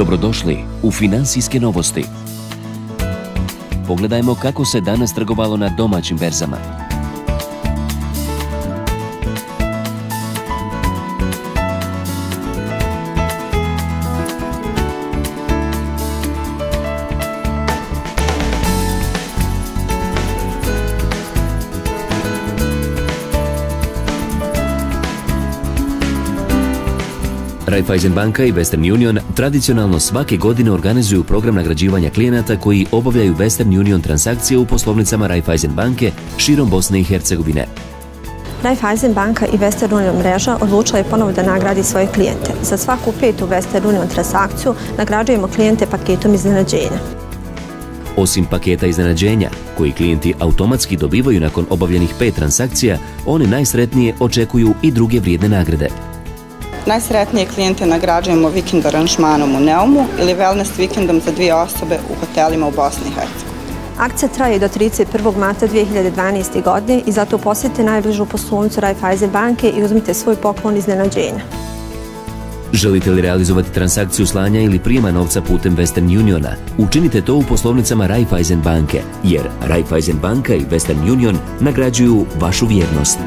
Dobrodošli u Finansijske novosti. Pogledajmo kako se danas trgovalo na domaćim berzama. Raiffeisen banka i Western Union tradicionalno svake godine organizuju program nagrađivanja klijenata koji obavljaju Western Union transakcije u poslovnicama Raiffeisen banke širom Bosne i Hercegovine. Raiffeisen banka i Western Union mreža odlučila je ponovo da nagradi svoje klijente. Za svaku petu Western Union transakciju nagrađujemo klijente paketom iznenađenja. Osim paketa iznenađenja, koji klijenti automatski dobivaju nakon obavljenih pet transakcija, oni najsretnije očekuju i druge vrijedne nagrade. Najsretnije klijente nagrađujemo vikend aranžmanom u Neumu ili wellness vikendom za dvije osobe u hotelima u Bosni i Hercegovini. Akcija traje do 31. marta 2012. godine i zato posjetite najbližu poslovnicu Raiffeisen banke i uzmite svoj poklon iznenađenja. Želite li realizovati transakciju slanja ili prijema novca putem Western Uniona? Učinite to u poslovnicama Raiffeisen banke, jer Raiffeisen banka i Western Union nagrađuju vašu vjernost.